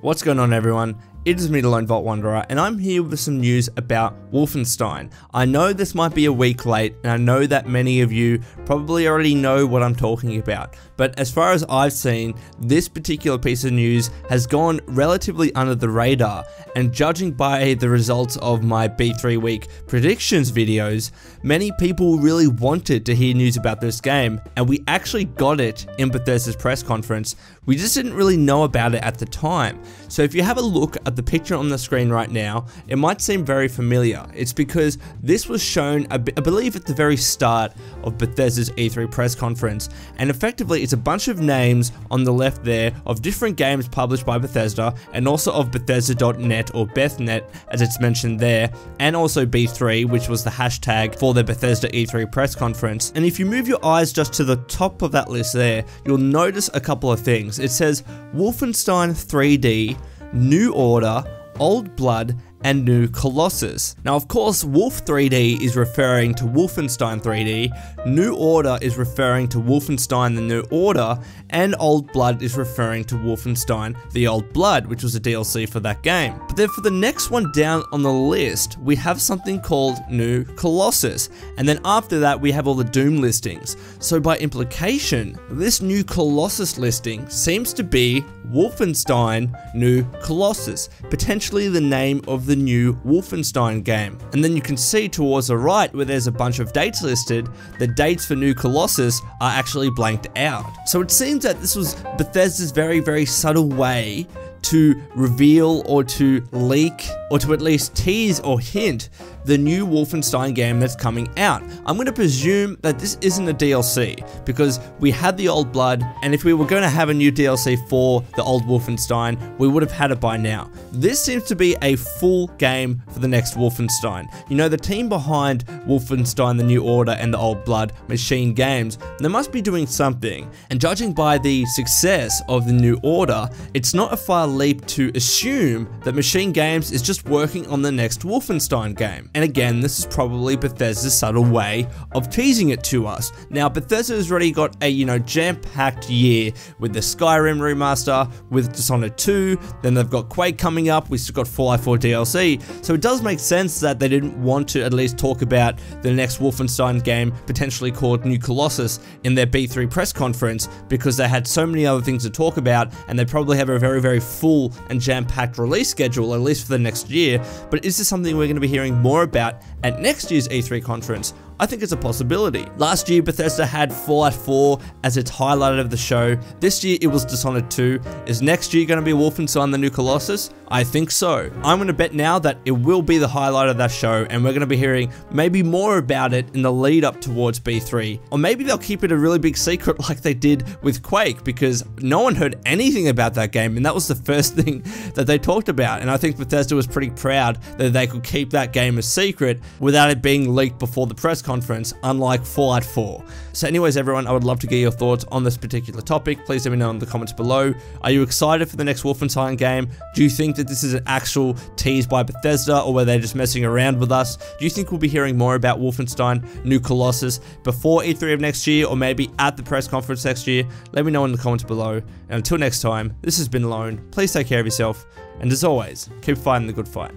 What's going on everyone? It is me, the Lone Vault Wanderer, and I'm here with some news about Wolfenstein. I know this might be a week late, and I know that many of you probably already know what I'm talking about, but as far as I've seen, this particular piece of news has gone relatively under the radar, and judging by the results of my B3 Week predictions videos, many people really wanted to hear news about this game, and we actually got it in Bethesda's press conference. We just didn't really know about it at the time. So if you have a look at the picture on the screen right now, it might seem very familiar. It's because this was shown, I believe, at the very start of Bethesda's E3 press conference, and effectively it's a bunch of names on the left there of different games published by Bethesda, and also of Bethesda.net or BethNet, as it's mentioned there, and also B3, which was the hashtag for the Bethesda E3 press conference. And if you move your eyes just to the top of that list there, you'll notice a couple of things. It says Wolfenstein 3D New Order, Old Blood, and New Colossus. Now of course Wolf 3D is referring to Wolfenstein 3D, New Order is referring to Wolfenstein the New Order, and Old Blood is referring to Wolfenstein the Old Blood, which was a DLC for that game. But then for the next one down on the list, we have something called New Colossus, and then after that we have all the Doom listings. So by implication, this New Colossus listing seems to be Wolfenstein New Colossus, potentially the name of the new Wolfenstein game. And then you can see towards the right where there's a bunch of dates listed, the dates for New Colossus are actually blanked out. So it seems that this was Bethesda's very, very subtle way to reveal or to leak or to at least tease or hint the new Wolfenstein game that's coming out. I'm going to presume that this isn't a DLC because we had the old blood and if we were going to have a new DLC for the old Wolfenstein, we would have had it by now. This seems to be a full game for the next Wolfenstein. You know, the team behind Wolfenstein The New Order and the Old Blood Machine Games, they must be doing something. And judging by the success of The New Order, it's not a far leap to assume that Machine Games is just working on the next Wolfenstein game. And again, this is probably Bethesda's subtle way of teasing it to us. Now, Bethesda has already got a, you know, jam-packed year with the Skyrim remaster, with Dishonored 2, then they've got Quake coming up, we've still got Fallout 4 DLC, so it does make sense that they didn't want to at least talk about the next Wolfenstein game, potentially called New Colossus, in their B3 press conference, because they had so many other things to talk about, and they probably have a very, very full and jam-packed release schedule, at least for the next year, but is this something we're going to be hearing more about at next year's E3 conference? I think it's a possibility. Last year, Bethesda had Fallout 4 as its highlight of the show. This year, it was Dishonored 2. Is next year going to be Wolfenstein The New Colossus? I think so. I'm going to bet now that it will be the highlight of that show, and we're going to be hearing maybe more about it in the lead up towards B3. Or maybe they'll keep it a really big secret like they did with Quake, because no one heard anything about that game, and that was the first thing that they talked about. And I think Bethesda was pretty proud that they could keep that game a secret without it being leaked before the press conference, unlike Fallout 4. So anyways, everyone, I would love to get your thoughts on this particular topic. Please let me know in the comments below. Are you excited for the next Wolfenstein game? Do you think that this is an actual tease by Bethesda, or were they just messing around with us? Do you think we'll be hearing more about Wolfenstein New Colossus before E3 of next year, or maybe at the press conference next year? Let me know in the comments below. And until next time, this has been Lone. Please take care of yourself, and as always, keep fighting the good fight.